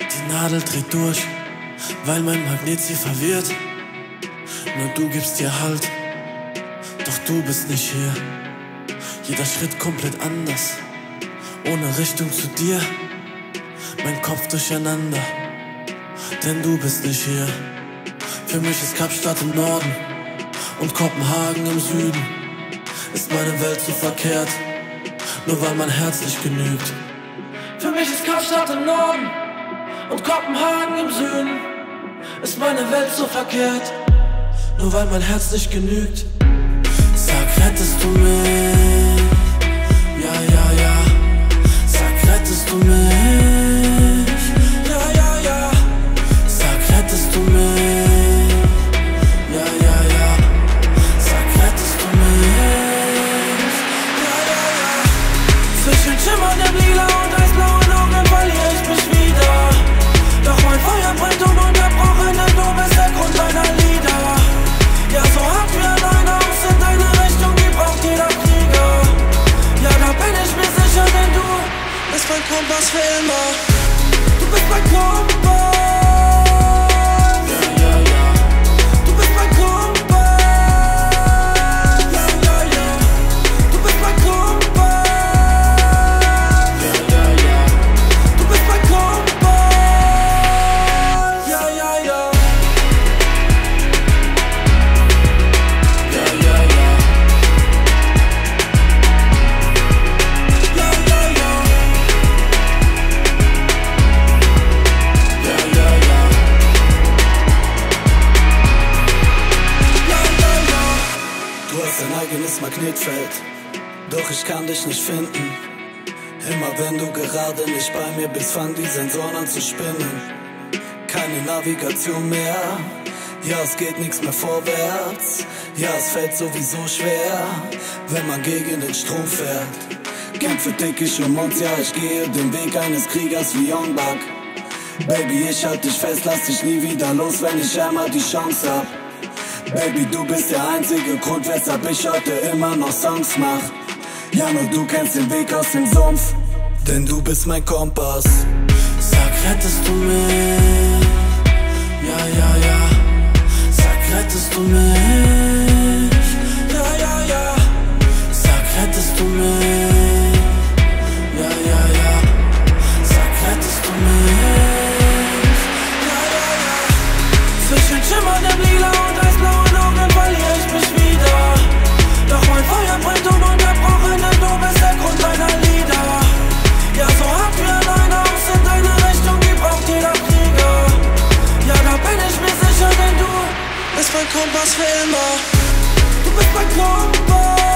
Die Nadel dreht durch, weil mein Magnet sie verwirrt. Nur du gibst dir Halt, doch du bist nicht hier. Jeder Schritt komplett anders, ohne Richtung zu dir. Mein Kopf durcheinander, denn du bist nicht hier. Für mich ist Kapstadt im Norden und Kopenhagen im Süden. Ist meine Welt so verkehrt, nur weil mein Herz nicht genügt. Für mich ist Kapstadt im Norden und Kopenhagen im Süden. Ist meine Welt so verkehrt, nur weil mein Herz nicht genügt. Sag, rettest du mich? Ja, ja, ja. Kompass für immer. Du bist mein Kompass. Eigenes Magnetfeld, doch ich kann dich nicht finden. Immer wenn du gerade nicht bei mir bist, fangen die Sensoren an zu spinnen. Keine Navigation mehr, ja es geht nichts mehr vorwärts. Ja es fällt sowieso schwer, wenn man gegen den Strom fährt. Kämpfe ich um uns, ja ich gehe den Weg eines Kriegers wie Young. Baby, ich halt dich fest, lass dich nie wieder los, wenn ich einmal die Chance hab. Baby, du bist der einzige Grund, weshalb ich heute immer noch Songs mach. Ja, nur du kennst den Weg aus dem Sumpf, denn du bist mein Kompass. Sag, rettest du mich? Ja, ja, ja. Sag, rettest du mich? Mein Kompass für immer. Du bist mein Kompass.